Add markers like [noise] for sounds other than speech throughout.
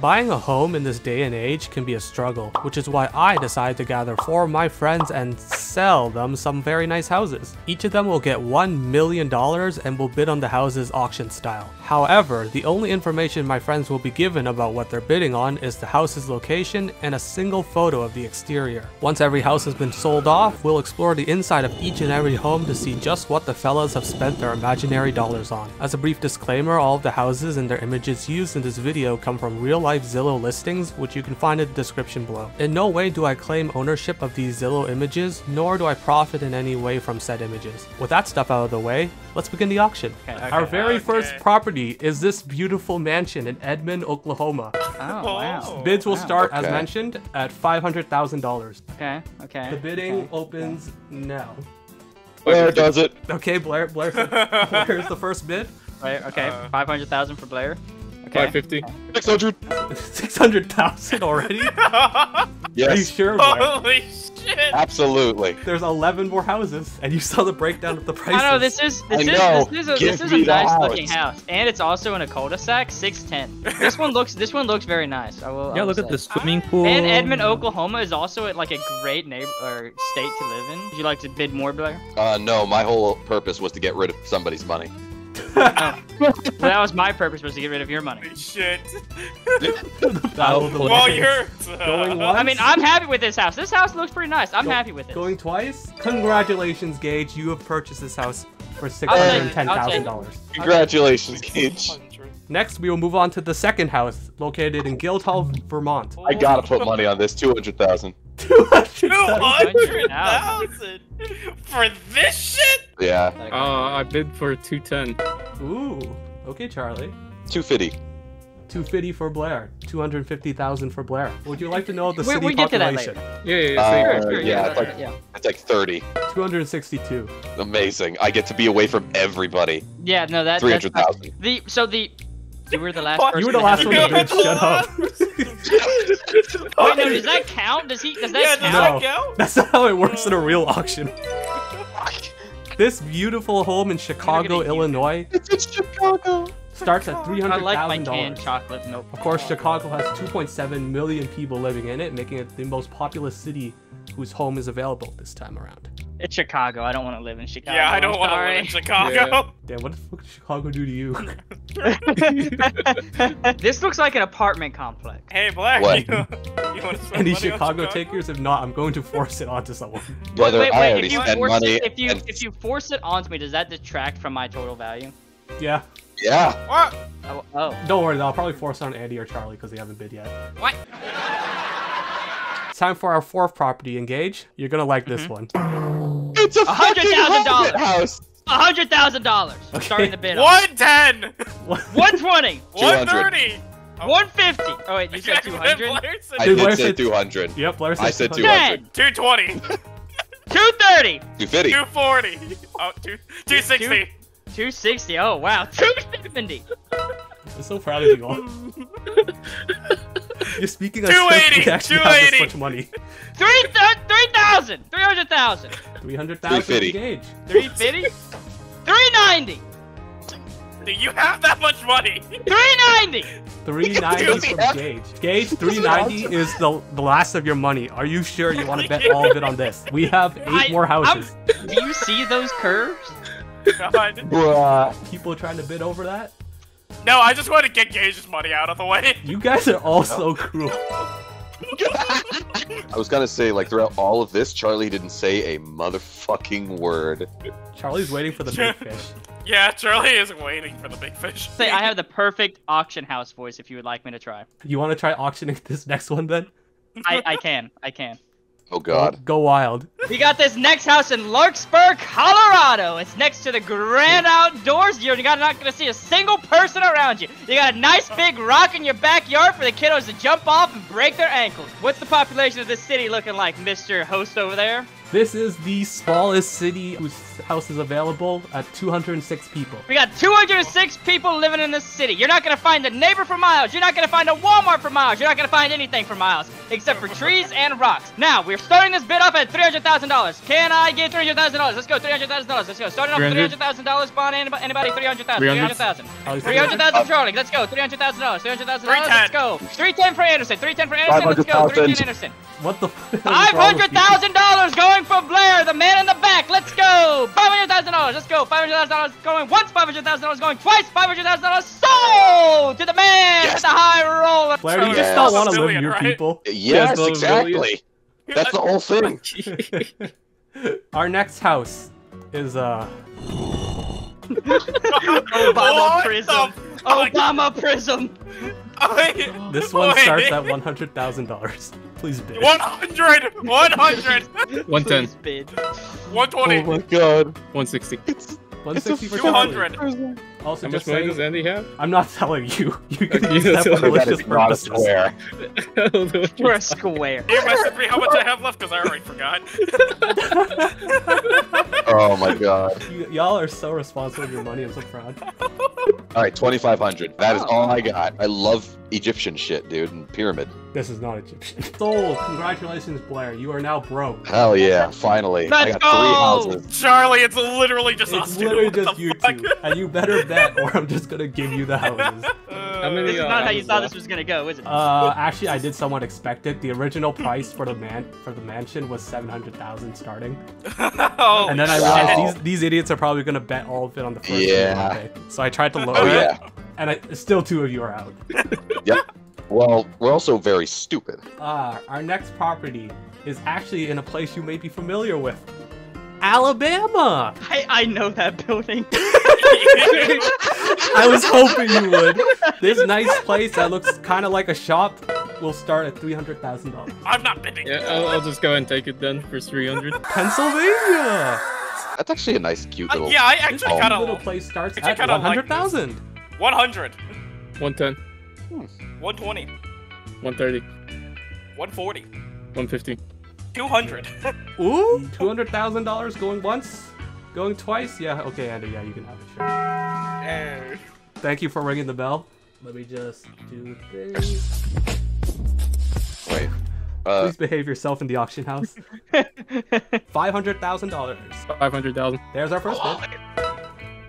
Buying a home in this day and age can be a struggle, which is why I decided to gather four of my friends and sell them some very nice houses. Each of them will get $1 million and will bid on the houses auction style. However, the only information my friends will be given about what they're bidding on is the house's location and a single photo of the exterior. Once every house has been sold off, we'll explore the inside of each and every home to see just what the fellas have spent their imaginary dollars on. As a brief disclaimer, all of the houses and their images used in this video come from real life Zillow listings, which you can find in the description below. In no way do I claim ownership of these Zillow images, nor do I profit in any way from said images. With that stuff out of the way, let's begin the auction. Okay, Our very Okay. first property is this beautiful mansion in Edmond, Oklahoma. Oh, wow. Bids will Wow. start, as mentioned, at $500,000. Okay, okay. The bidding okay. opens now. Blair does it. Okay, Blair, Blair, [laughs] Blair's the first bid. Right, okay, Uh, 500,000 for Blair. Okay. 550. 600. 600,000 already? [laughs] yes. Are you sure, Blair? Holy shit! absolutely. There's 11 more houses, and you saw the breakdown of the prices. I know this is this I is know. this is a, Give this is a nice house. looking house, and it's also in a cul-de-sac. Six ten. This one looks this one looks very nice. I will. I Yeah, will look at the swimming pool. And Edmond, Oklahoma is also like a great neighbor or state to live in. Would you like to bid more, Blair? Uh, no, my whole purpose was to get rid of somebody's money. Well, [laughs] that was my purpose was to get rid of your money. Holy shit! [laughs] Battle of the Well, you're Going [laughs] once? I mean, I'm happy with this house. This house looks pretty nice. I'm Go- happy with it. Going twice? Congratulations, Gage. You have purchased this house for I'll take it, I'll take $610,000. Congratulations, Gage. Next, we will move on to the second house, located in Guildhall, Vermont. I gotta put money on this. 200,000. Two 200,000. for this shit? Yeah. Uh, I bid for 210. Ooh. Okay, Charlie. 250. 250 for Blair. 250,000 for Blair. Would you like to know the We- city we get to that population? Yeah, yeah, yeah. Uh. Sure, sure, yeah, yeah, it's like- yeah. That's like 30. 262. Amazing. I get to be away from everybody. Yeah, no, that that's 300,000. the so the you were the last person. You were the last one to bid. bid. Shut up. [laughs] Wait, no, does that count? Does he? Does that Yeah, count? No. that [laughs] count? That's not how it works in a real auction. [laughs] This beautiful home in Chicago. Illinois It's in Chicago. starts at I like my canned $300,000. chocolate milk. Of course, Chicago has 2.7 million people living in it, making it the most populous city whose home is available this time around. It's Chicago. I don't want to live in Chicago. Yeah, I don't want to live in Chicago. Damn, what the fuck did Chicago do to you? [laughs] this looks like an apartment complex. Hey, Black, What? you, [laughs] you want to Any money on Chicago takers? If not, I'm going to force it onto someone. Brother, wait, I wait, already if you spent force money. It, if you and- if you force it onto me, does that detract from my total value? Yeah. Yeah. What? Oh, oh. Don't worry, though. I'll probably force it on Andy or Charlie because they haven't bid yet. What? It's time for our fourth property. Engage. You're gonna like this mm-hmm. one. [clears throat] It's a hundred fucking thousand Hobbit dollars. house. A hundred thousand dollars. I'm starting the bid. on. One ten. [laughs] One twenty. One thirty. One fifty. Oh wait, you said [laughs] two hundred. I did Blair say said- 200. Yep, Blair I said said 200. 200. Ten. Two twenty. [laughs] Two thirty. 250. Two forty. Oh, two two sixty. Two sixty. Oh wow. Two seventy. I'm so proud of you all. [laughs] You're speaking as if 280, we actually have this 280. much money. [laughs] Three th- three thousand. Three hundred thousand. 300,000 350. engage. Three fifty. Three ninety. Do you have that much money? Three ninety. 390 from. Gage. Gage, 390 is the, the last of your money. Are you sure you want to bet all of it on this? We have [laughs] eight I- more houses. Do you see those curves? God. Bruh. People trying to bid over that? No, I just want to get Gage's money out of the way. You guys are all so cruel. [laughs] I was gonna say, like, throughout all of this, Charlie didn't say a motherfucking word. Charlie's waiting for the big fish. [laughs] Yeah, Charlie is waiting for the big fish. Say I have the perfect auction house voice if you would like me to try. You want to try auctioning this next one then? I, I can. I can. Oh god. Go wild. We got this next house in Larkspur, Colorado. It's next to the grand outdoors. You're not not gonna see a single person around you. You got a nice big rock in your backyard for the kiddos to jump off and break their ankles. What's the population of this city looking like, Mr. Host over there? This is the smallest city whose house is available at 206 people. We got 206 people living in this city. You're not gonna find a neighbor for miles. You're not gonna find a Walmart for miles. You're not gonna find anything for miles except for trees and rocks. Now we're starting this bid off at $300,000. Can I get $300,000? Let's go, $300,000. Let's go. Starting off with $300,000. Spawn anybody, anybody 300,000. 300. 300,000. Oh, 300,000 Charlie. Let's go. $300,000. $300,000. Let's 310. go. 310 for Anderson. 310 for Anderson. Let's go. 310 Anderson. What the? f- is Five wrong with hundred you? thousand dollars going for Blair, the man in the back. Let's go. Five hundred thousand dollars. Let's go. Five hundred thousand dollars going once. Five hundred thousand dollars going twice. Five hundred thousand dollars sold to the man Yes. with the high roller. Blair, do you Yes. just not want to live Million, near right? people? Yes, those exactly. That's the whole thing. [laughs] Our next house is uh. [laughs] Obama What the fuck? Oh Obama Prism. Wait, This one wait. starts at one hundred thousand dollars. Please bid. 100! 100! 110. [laughs] Please bid. 120! Oh my god. 160. One sixty for 200. Charlie. Also, How much just money does Andy have? I'm not telling you. [laughs] You can [laughs] use that for all right. That malicious is not a purposes. square. I don't know what We're a square. Can you message me how much I have left? Because I already forgot. Oh my god. Y'all are so responsible with your money. I'm so proud. All right, 2500. That is all I got. I love Egyptian shit, dude, and pyramid. This is not Egyptian. [laughs] Sold. Congratulations, Blair. You are now broke. Hell yeah, finally. I Let's got go! three houses. Charlie, it's literally just us It's two. literally What just the you fuck? two, and you better bet, or I'm just gonna give you the houses. [laughs] How many, This is uh, not how you thought left? this was gonna go, is it? Uh, actually, I did somewhat expect it. The original price for the man for the mansion was seven hundred thousand starting, [laughs] oh, and then I Wow. realized these these idiots are probably gonna bet all of it on the first Yeah. one. Okay. So I tried to lower Oh it, yeah. And I, still two of you are out. [laughs] Yep. Well, we're also very stupid. Uh, our next property is actually in a place you may be familiar with, Alabama. I, I know that building. [laughs] [laughs] I was hoping you would. This nice place that looks kind of like a shop will start at three hundred thousand dollars. I'm not bidding. Yeah, I'll, I'll just go ahead and take it then for 300. Pennsylvania. That's actually a nice, cute Uh, little. yeah, I actually kind of little place starts at kinda like hundred thousand. 100, 110, 120, 130, 140, 150. 200. [laughs] Ooh, two hundred thousand dollars going once, going twice. Yeah, okay, Andy. Yeah, you can have it. Sure. Eh. Thank you for ringing the bell. Let me just do this. Wait. Uh, Please behave yourself in the auction house. [laughs] Five hundred thousand dollars. 500,000. There's our first bid.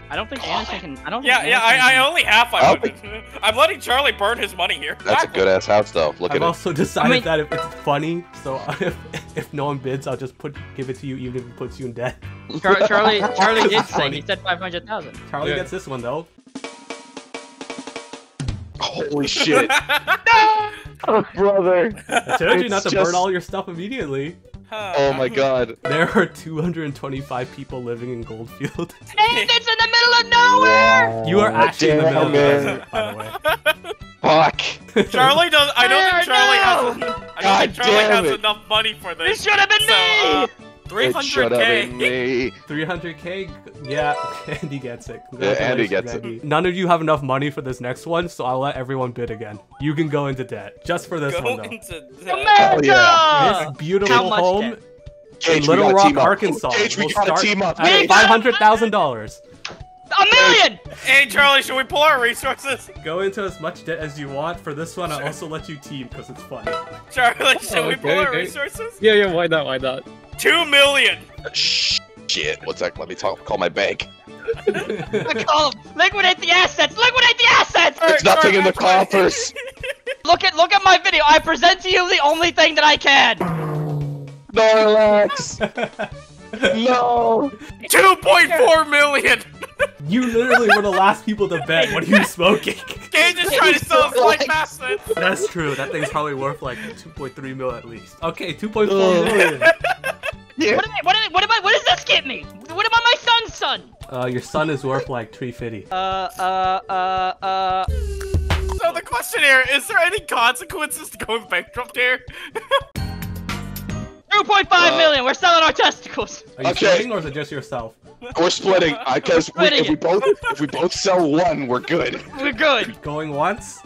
I don't think Anderson can. I don't. Yeah, think yeah, I, I only have I'll 500. [laughs] I'm letting Charlie burn his money here. that's a good ass house, though. Look I've at it. i also [laughs] decided I mean- that if it's funny, so [laughs] if, if no one bids, I'll just put give it to you, even if it puts you in debt. Char- Charlie, Charlie did say funny. he said five hundred thousand. Charlie Yeah. gets this one though. Holy shit. No, Brother. I told you It's not to just- burn all your stuff immediately. Oh my god. [laughs] There are 225 people living in Goldfield. [laughs] And it's in the middle of nowhere. You are actually in the middle of nowhere, by the way. [laughs] Fuck. Charlie does. I don't think Charlie no! has. I don't God think Charlie damn has it. enough money for this. This should have been So, uh, me. It should have been 300k. 300k? Yeah, [laughs] Andy gets it. Yeah, Andy Congratulations, gets it. None of you have enough money for this next one, so I'll let everyone bid again. You can go into debt. Just for this Go one, though. into America. yeah. This beautiful How much home debt? in Gage, Little Rock. Arkansas Gage, we will gotta start team up. at $500,000. A million. Hey, Charlie, should we pull our resources? Go into as much debt as you want. For this one, I'll also let you team because it's funny. Charlie, should oh, we Okay, pull our okay. resources? Yeah, yeah, why not? Why not? Two million. Shit. What's that? Let me talk. Call my bank. [laughs] Call. Oh, liquidate the assets. Liquidate the assets. There's nothing in the coffers. [laughs] Look at look at my video. I present to you the only thing that I can. Snorlax. [laughs] no. 2.4 million. You literally were the last people to bet. What are you smoking? Gage just trying to sell his life assets. That's true. That thing's probably worth like 2.3 mil at least. Okay, 2.4 Ugh. million. Yeah. What am I? What am I? What am I? What does this get me? What about my son's son? Uh, your son is worth like 350. Uh uh uh uh. So the question here, is there any consequences to going bankrupt here? [laughs] Two point five Uh, million. We're selling our testicles. Are you Okay. splitting or is it just yourself? We're splitting because Splitting if we both if we both sell one, we're good. We're good. [laughs] Going once,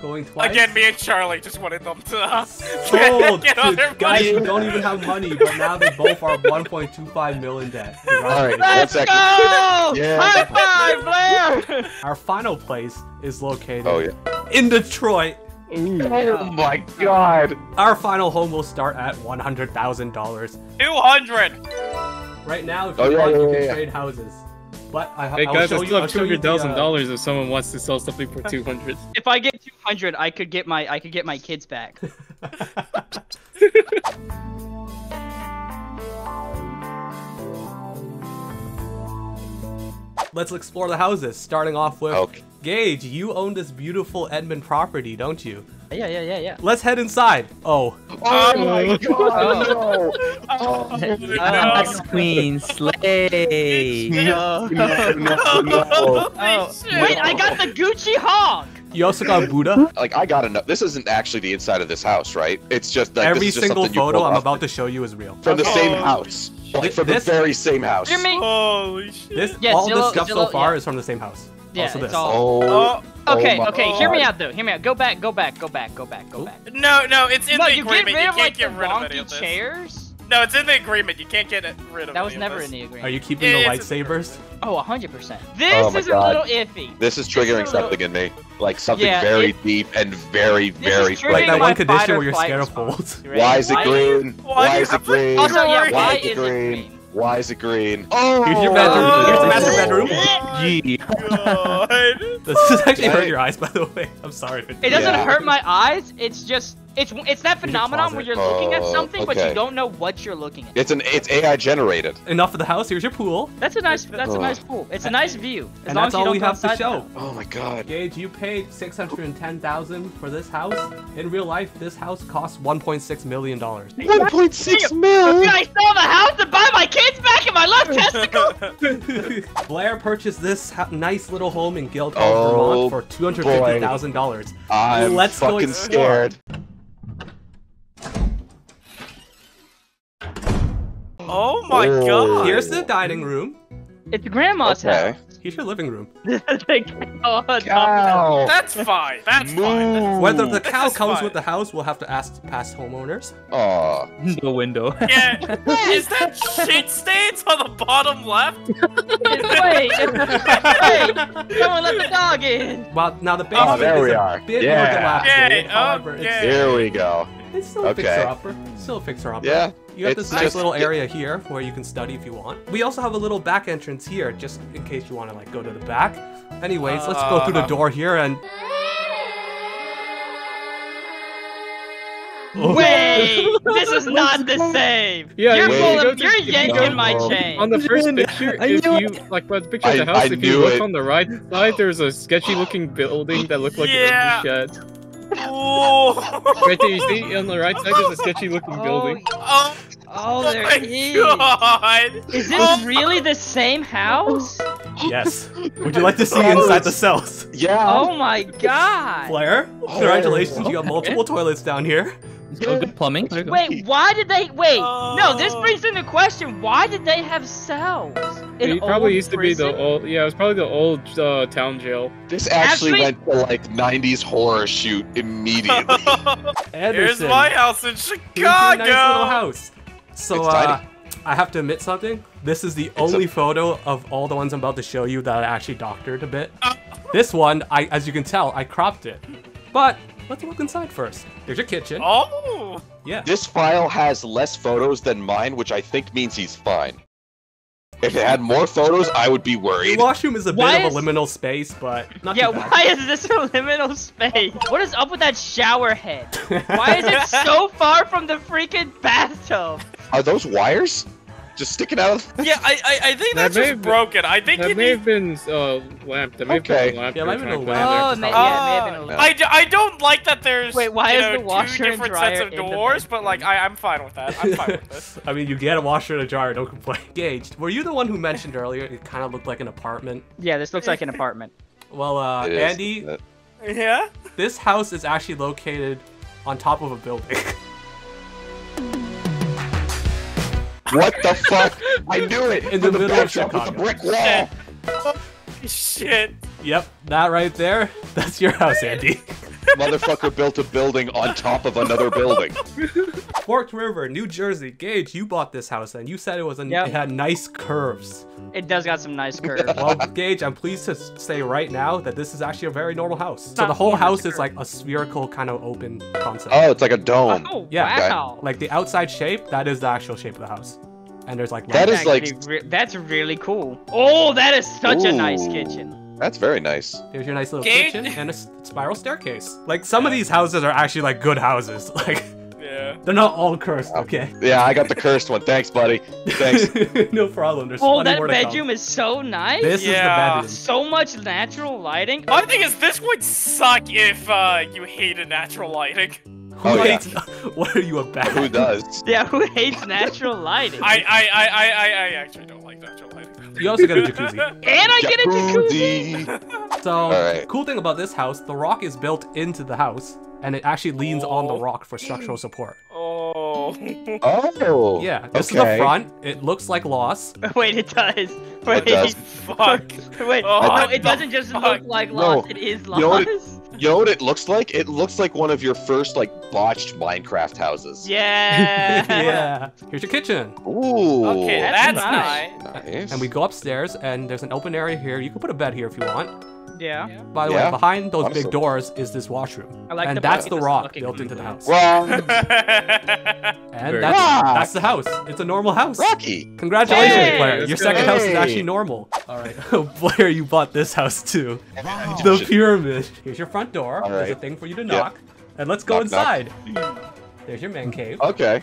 Going twice. Again, me and Charlie just wanted them to uh, Sold. [laughs] get all Dude, their guys money. who don't even have money, but now they both are 1.25 million debt. [laughs] All right, Let's second. go! Yeah. High five, Blair! Our final place is located Oh yeah. in Detroit. Oh my god. Our final home will start at $100,000. 200. Right now, if Oh, you yeah, want, yeah, you can yeah. trade houses. But I, Hey I'll guys, I show still you, have show two you hundred the, thousand uh, dollars if someone wants to sell something for two hundred. [laughs] If I get 200, I could get my I could get my kids back. [laughs] Let's explore the houses, starting off with Okay. Gage. You own this beautiful Edmond property, don't you? yeah, yeah, yeah, yeah. Let's head inside. Oh, Oh my god. [laughs] Oh. No. Yes, Queen Slay. No. No. Oh, [laughs] Holy oh. shit. wait, I got the Gucci hog. you also got Buddha. Like I gotta know. This isn't actually the inside of this house, right? It's just like Every this is just single something photo pull I'm about to show you is real. from the same Oh. house. Like from This- the very same house. Hear me? Holy shit. This Yeah, all Zillow- this stuff so far yeah. is from the same house. Yeah, also it's this. all- Oh. Oh, oh Okay, my okay, hear me out though. Hear me out. Go back, go back, go back, go back, go back. no, no, it's in No, the you get agreement. rid You can't like get rid of any of wonky this. chairs. No, it's in the agreement. You can't get rid of That was any of never this. in the agreement. Are you keeping Yeah, the lightsabers? Oh, 100%. This Oh my is a little iffy. This is This is triggering little- something in me. Like something Yeah, very it- deep and very, This very triggering Like that one condition where you're scared of response. folds. You ready? Why is it green? Why Why do you is it green? Also, yeah, Why why is it green? Green? Why is it green? Oh! Here's your bedroom. Here's oh. the master bedroom. Gee. God. This is actually hurt your eyes, by the way. I'm sorry. if It doesn't Yeah. hurt my eyes. It's just it's it's that phenomenon where you're looking at Oh, something but okay. you don't know what you're looking at. It's an it's AI generated. Enough of the house. Here's your pool. That's a nice that's a Oh. nice pool. It's a nice view. As And long that's as you all don't we have to show. house. Oh my god. Gage, you paid six hundred and ten thousand for this house. In real life, this house costs one point six million dollars. 1.6 mil. I sell the house and buy my kids back in my left testicle? [laughs] [laughs] Blair purchased this ha- nice little home in Guildhall, Oh, Vermont, for two hundred fifty thousand dollars. I'm Let's fucking explore. scared. Oh my Oh. god. Here's the dining room. It's grandma's Okay. house. Here's your living room. There's a cow on top of Cow. That's fine. That's fine. Whether the cow is comes fine. with the house, we'll have to ask past homeowners. Aw. No window. Yeah. [laughs] Is that shit stains on the bottom left? it. Wait, [laughs] wait, someone let the dog in. Well, now the oh, basement Oh, there is we a are. bit Yeah. more dilapidated. Yeah, However, okay. Here we go. it's, it's still a Okay. fixer upper. Still a fixer upper. Yeah. You have it's this nice just- little it- area here where you can study if you want. We also have a little back entrance here, just in case you want to like go to the back. Anyways, let's go through the Uh. door here and. [laughs] Wait, this is not the same. Yeah, you're, wait. pulling, Go you're if yanking my chain. On the first [laughs] picture, if knew you like by the picture of the house, I if you look it. on the right side, there's a sketchy looking building that looked like Yeah. a shed. Oh. Right there, you see on the right side, there's a sketchy looking [laughs] building. Oh oh, there my is. god. Is this Oh. really the same house? Yes. Would you like to see inside the cells? Yeah. Oh my god. Blair, congratulations, you got multiple toilets down here. Oh, good plumbing. There you go. Wait, why did they wait? No, this brings in into question why did they have cells? In It probably old used to be the old, yeah, it was probably the old uh, town jail. This actually, Actually- went to like 90s horror shoot immediately. [laughs] Anderson. Here's my house in here's your nice little Chicago. house. So, uh. I have to admit something. This is the a- only photo of all the ones I'm about to show you that I actually doctored a bit. Uh. This one, I, as you can tell, I cropped it. But let's look inside first. There's your kitchen. Oh. Yeah. this file has less photos than mine, which I think means he's fine. If it had more photos, I would be worried. The washroom is a Why bit is- of a liminal space, but not Yeah, too bad. why is this a liminal space? What is up with that shower head? Why is it [laughs] so far from the freaking bathtub? Are those wires just sticking out of? Yeah, I I, I think That that's just been- broken. I think That you may need. have been uh, lamp. That may have Okay. been a lamp. Yeah, they might were have been a lamp. Oh, land ma- yeah, may have been a Uh, lamp. I, d- I don't like that there's Wait, why you is know, the washer two different sets of doors, but like I, I'm fine with that. I'm fine with this. [laughs] I mean, you get a washer and a dryer, don't complain. Gage, were you the one who mentioned earlier it kind of looked like an apartment? Yeah, this looks like an apartment. Well, uh, Andy, Uh, Yeah. this house is actually located on top of a building. [laughs] What the fuck? I knew it. In the From middle of backdrop with Chicago. the brick wall. Shit. yep, that right there, that's your house, Andy. [laughs] motherfucker built a building on top of another building. [laughs] Forked River, New Jersey. Gage, you bought this house and you said it was a, Yep. it had nice curves. It does got some nice curves. [laughs] Well, Gage, I'm pleased to say right now that this is actually a very normal house. So the whole house is like a spherical kind of open concept. Oh, it's like a dome. oh, Yeah. wow. Like the outside shape, that is the actual shape of the house. And there's like That lights. is like- re- that's really cool. Oh, that is such a nice kitchen. That's very nice. There's your nice little Gage- kitchen and a [laughs] spiral staircase. Like some of these houses are actually like good houses. [laughs] Like Yeah. they're not all cursed, okay? Yeah, I got the cursed one. Thanks, buddy. Thanks. [laughs] no problem. There's Oh, that more to come. bedroom is so nice. This Yeah. is the bedroom. so much natural lighting. My thing is, this would suck if uh, you hated natural lighting. Who Oh, yeah. hates? What are you about? Who does? Yeah, who hates natural lighting? I, I, I, I, I, I actually don't like natural lighting. You also get a jacuzzi. and I get a jacuzzi. Jacuzzi. So, Alright. cool thing about this house, the rock is built into the house, and it actually leans on the Oh. rock for structural support. Oh. Oh. Yeah, this is the front. It looks like loss. [laughs] Wait, it does. Wait, does. [laughs] Fuck. wait. Oh, no, it doesn't just fuck? look like No. It is lost. You know what You know what it looks like? It looks like one of your first like botched Minecraft houses. Yeah. [laughs] yeah. Here's your kitchen. Ooh. Okay, That's that's, nice. nice. Nice. And we go upstairs, and there's an open area here. You can put a bed here if you want. Yeah. By the Yeah. way, behind those Awesome. big doors is this washroom. I like and the that's the rock built into the house. Wrong. [laughs] And that's, Rock. that's the house. It's a normal house. Rocky. Congratulations, Hey! Blair. Your second go. house is actually normal. All right, [laughs] Blair, you bought this house too. [laughs] The pyramid. Here's your front door. All There's a thing for you to Yeah. knock. And let's go Knock, knock. inside. Hmm. There's your man hmm. cave. Okay.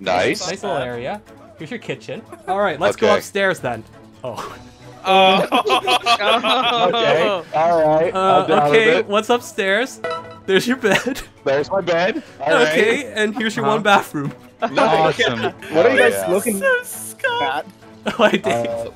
Nice. Nice little area. Here's your kitchen. All right, let's go upstairs then. Oh. Oh. Oh. All right. Uh, I'm down with okay, what's upstairs? There's your bed. There's my bed. All right. okay, and here's your one bathroom. Awesome. [laughs] What are you guys yeah. looking so at? Oh, I did. Uh,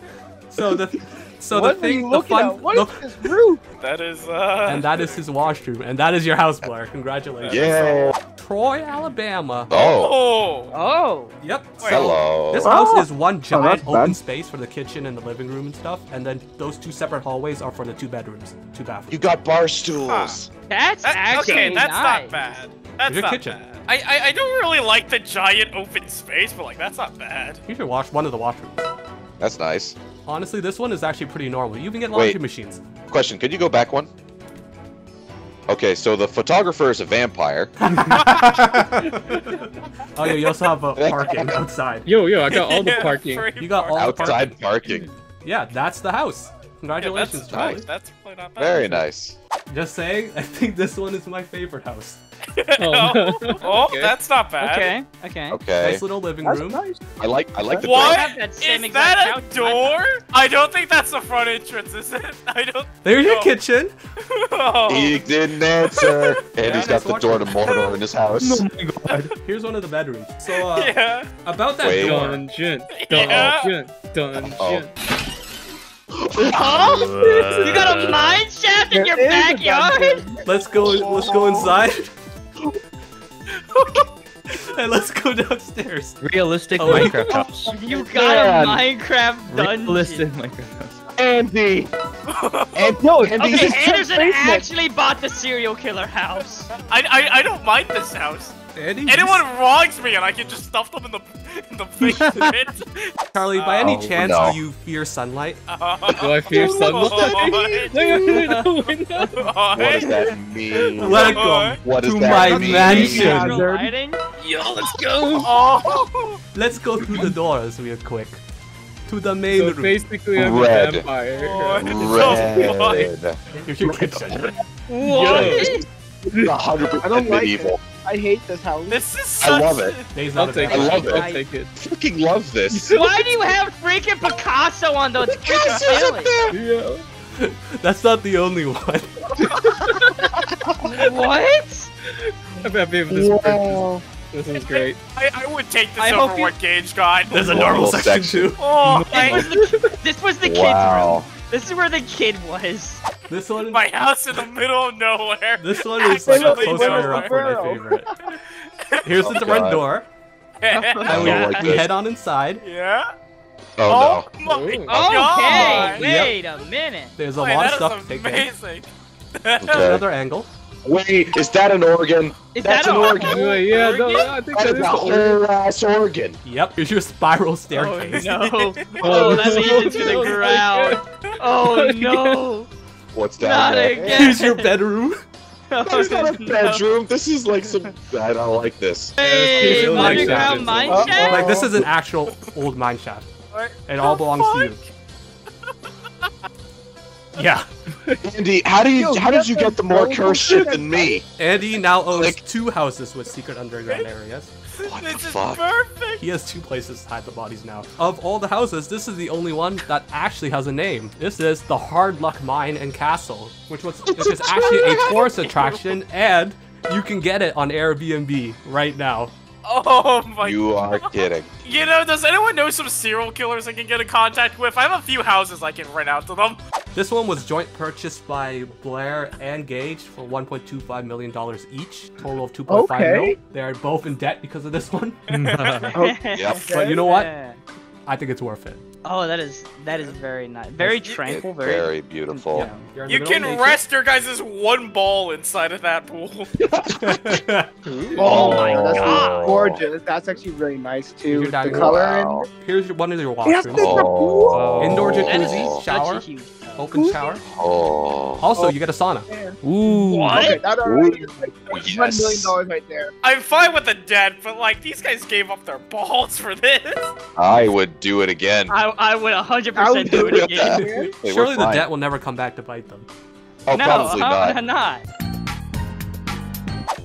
so the so what the thing, are you the looking fun, at? What the- is this roof? That is uh. and that is his washroom, and that is your house, Blair. Congratulations. yeah. Troy, Alabama. Oh. Oh. Oh. Yep. So Hello. this Oh. house is one oh, giant that's open bad. space for the kitchen and the living room and stuff, and then those two separate hallways are for the two bedrooms, two bathrooms. You got bar stools. That's That, actually okay, that's nice. not bad. That's your not kitchen. bad. I, I I don't really like the giant open space, but like that's not bad. You should wash one of the washrooms. That's nice. Honestly, this one is actually pretty normal. You even get laundry Wait. machines. Question: Could you go back one? Okay, so the photographer is a vampire. [laughs] Oh yeah, you also have uh, a [laughs] parking outside. Yo, yo, I got all the [laughs] Yeah, parking. free You got all the Outside parking. Yeah, that's the house. Yeah, Congratulations, that's Charlie. nice. That's really not bad. Very nice. Just saying, I think this one is my favorite house. Oh. oh, oh, Okay. that's not bad. Okay. Okay. Okay. Nice little living That's room. nice. I like I like the What? I have that same Is exact that a couch. door? I don't think that's the front entrance, is it? I don't. There's your kitchen. Oh. He didn't answer, [laughs] and he's got the door to Mordor in his house. Oh my god. [laughs] Here's one of the bedrooms. So uh, yeah. about that Wait. door. Dungeon. Yeah. Dungeon. Dungeon. Oh. Oh, you got a mine shaft in your There is a backyard? Let's go. Let's go inside. [laughs] and let's go downstairs. Realistic Oh Minecraft house. You got a Minecraft dungeon. Realistic Minecraft house. Andy. [laughs] And no, Andy, Okay, this is Anderson actually bought the serial killer house. I, I I don't mind this house. Andy, Anyone wrongs me, and I can just stuff them in the in the basement. [laughs] Charlie, by any Oh, chance, no. do you fear sunlight? [laughs] Do I fear sunlight? What? Look at the window. What does that mean? Welcome What does to that my mean? mansion. Yo, let's go. Oh. Let's go through the doors real quick. To the main So room. basically, I'm Red. a vampire. Oh, [laughs] Red. Here's your kitchen. What? A hundred I don't percent like medieval. I hate this house. This is I love it. Dave's I'll take I it. vampire. love it. I'll take it. Fucking love this. [laughs] Why do you have freaking Picasso on those freaking ceilings? Yeah. [laughs] That's not the only one. What? I'm happy with this purchase. Wow. This is great. [laughs] I, I would take this I over what Gage got. There's a normal Normal section, section. too. [laughs] Oh, This was I, the, [laughs] this was the kid's Wow. room. This is where the kid was. This one, my house in the middle of nowhere. this one is like a Actually close nowhere. runner up for my favorite. Here's the Oh, front door, and we, like we head on inside. yeah. Oh Oh my Okay, god. Yep. wait a minute. There's a Wait, lot of is stuff to take in. amazing. Okay. Another angle. Wait, is that an organ? Is That's that an a- organ. Yeah, yeah, no, I think That that is is a organ. whole ass organ. Yep, here's your spiral Oh staircase. no! [laughs] Oh, [laughs] that leads into the ground. Oh [laughs] no! What's that? Not there? again. Here's your bedroom. This is not a Oh, no. bedroom. This is like some. I don't like this. Hey, underground mine mine shaft. shaft. Like this is an actual old mine shaft. It all belongs to you. [laughs] Yeah. Andy, how do you? Yo, how did you get the more a cursed [laughs] shit than me? Andy now owns Like- two houses with secret underground areas. What the This is fuck? perfect. He has two places to hide the bodies now. Of all the houses, this is the only one that actually has a name. This is the Hard Luck Mine and Castle, which was which is [laughs] actually a tourist attraction, and you can get it on Airbnb right now. Oh my. You are kidding. You know, does anyone know some serial killers I can get in contact with? I have a few houses I can rent out to them. This one was joint purchased by Blair and Gage for 1.25 million dollars each, total of 2.5 Okay. mil. They're both in debt because of this one, [laughs] [laughs] Yep. but you know what? I think it's worth it. Oh, that is that is very nice. Very It's tranquil. It's Very. very beautiful. Yeah, you're in the You middle of can rest your guys' one ball inside of that pool. [laughs] [laughs] Oh my oh, god, that's God. gorgeous. That's actually really nice too. The color Wow. Here's one of your Yes, washrooms. there's a pool. Oh. Indoor That is jacuzzi, such shower, a huge. Open shower. Oh. Also, you get a sauna. Ooh. What? Okay, that already is like oh, one Yes. million dollars right there. I'm fine with the debt, but like these guys gave up their balls for this. I would do it again. I I would 100% I would do it do again. that. They were Surely the debt will never come back to bite them. Oh, no, probably how- not. not.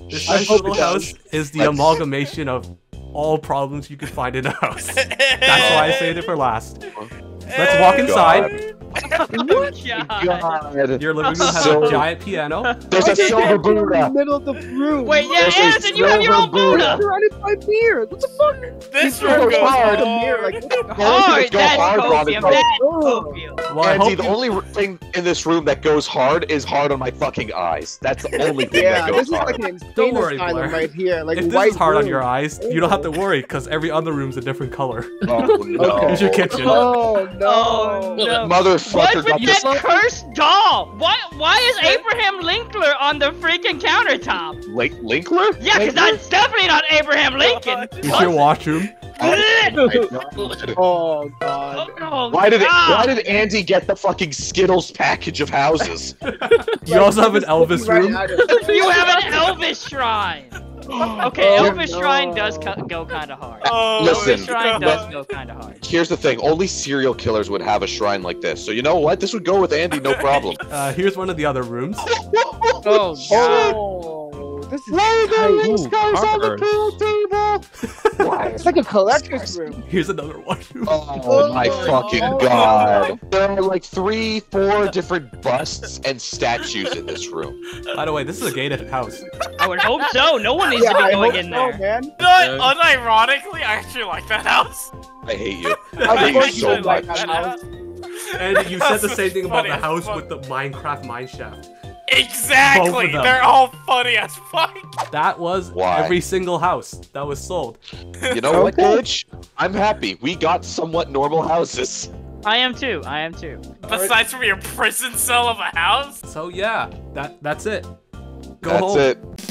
This nice little it does. house is the amalgamation of all problems you could find in a house. [laughs] That's why I saved it for last. Let's walk oh inside. Oh, God. God. Your living room has So- a giant piano. There's a Okay, silver in the middle of the room. Wait, yeah, There's a Anderson, you have your own Buddha. Surrounded by beers. What the fuck? This He's room goes hard. The hard. like, Hard, that's hard, Ron, copium, it's that's copium. Well, Andy, the you- only thing in this room that goes hard is hard on my fucking eyes. That's the only thing Yeah, that this goes is hard. like an insane Don't worry, Blair. right here. Like if this white is hard on your eyes, you don't have to worry because every other room's a different color. Oh no. [laughs] Here's your kitchen. Oh no! Oh, no. Motherfucker What's got with this. that cursed doll? Why why is Abraham Linkler on the freaking countertop? Link- Linkler? Yeah, because that's definitely not Abraham Lincoln. Here's your washroom. Oh god! Oh, Why did it, God. why did Andy get the fucking Skittles package of houses? [laughs] You also have an Elvis room. You have an Elvis shrine. Okay, Oh, Elvis no. shrine does co- go kind of hard. Oh, Listen, Elvis shrine God. does go kind of hard. Here's the thing: only serial killers would have a shrine like this. So you know what? This would go with Andy, no problem. [laughs] Uh, here's one of the other rooms. [laughs] Oh, Oh, this is tight. Ooh, hard. Why? It's like a collector's room. Here's another washroom. Oh, [laughs] oh my Oh, fucking oh. god! There are like three, four different busts and statues in this room. By the way, this is a gated house. I would hope so. No one needs Yeah, to be I going hope in so, there. man. Not unironically, I actually like that house. I hate you. Of [laughs] I hate you you so would like much. that house. And you said the same thing about Funny the house with the Minecraft mineshaft. Exactly. Both of them. They're all funny as fuck. That was Why? every single house that was sold. You know what, Okay. I'm happy. We got somewhat normal houses. I am too. I am too. Besides from your prison cell of a house. So yeah, that that's it. Go That's home. it.